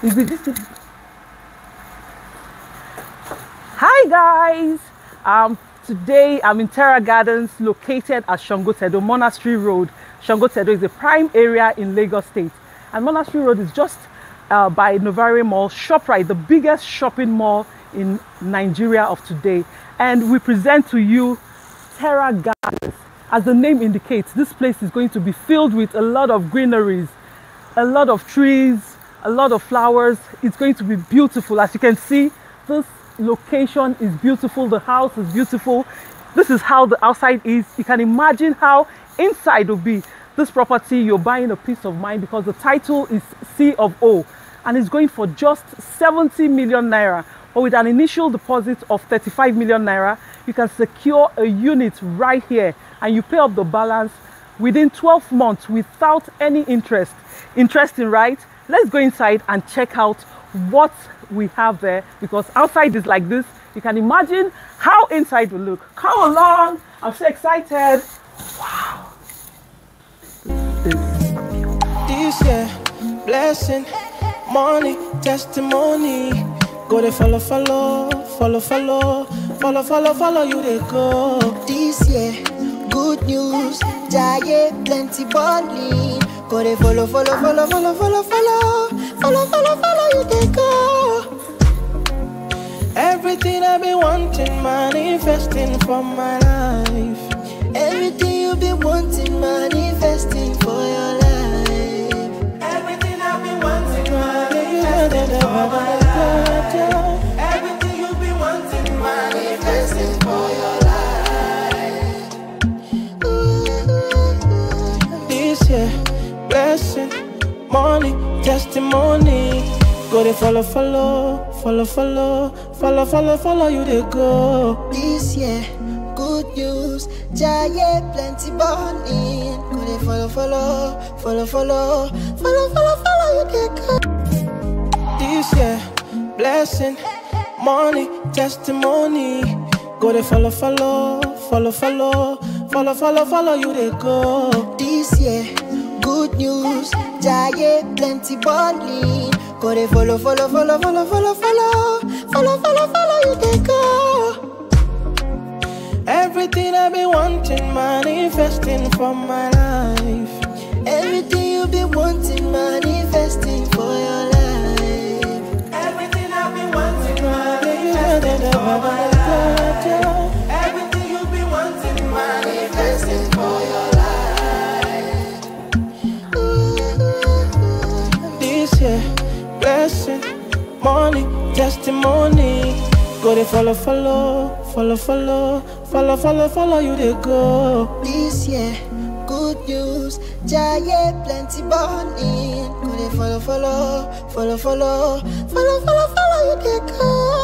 Hi guys. Um, today I'm in Terra Gardens, located at Sangotedo Monastery Road. Sangotedo is a prime area in Lagos State, and Monastery Road is just uh, by Novare Mall, Shoprite, the biggest shopping mall in Nigeria of today. And we present to you Terra Gardens. As the name indicates, this place is going to be filled with a lot of greeneries, a lot of trees, a lot of flowers. It's going to be beautiful. As you can see, this location is beautiful. The house is beautiful. This is how the outside is. You can imagine how inside will be. This property, you're buying a peace of mind because the title is C of O and it's going for just 70 million naira. But with an initial deposit of 35 million naira, you can secure a unit right here and you pay up the balance within 12 months without any interest. Interesting, right? Let's go inside and check out what we have there because outside is like this. You can imagine how inside will look. Come along. I'm so excited. Wow. This year, blessing, money, testimony. Go they follow, follow, follow, follow, follow, follow, follow you they go. This year, good news, giant plenty bonding. Go they follow, follow, follow, follow, follow, follow, follow, follow, follow you they go. Everything I've been wanting, manifesting for my life. Everything you've been wanting, manifesting for your life. Everything I've been wanting, manifesting for my life. Blessing, money, testimony. Go they follow, follow, follow, follow, follow, follow, follow you they go. This year, good news, giant plenty bonding. Go they follow, follow, follow, follow, follow, follow, follow you they go. This year, blessing, money, testimony. Go they follow, follow, follow, follow, follow, follow, follow you they go. This year, good news, giant plenty bonding. Go they follow, follow, follow, follow, follow, follow, follow, follow, follow you they go. Everything I've been wanting, manifesting for my life. Everything you've been wanting, manifesting for your life. Everything I've been wanting, manifesting for my life. Blessing, money, testimony. Go they follow, follow, follow, follow, follow, follow, follow you they go. This year, good news, giant plenty bonding. Go they follow, follow, follow, follow, follow, follow, follow you they go.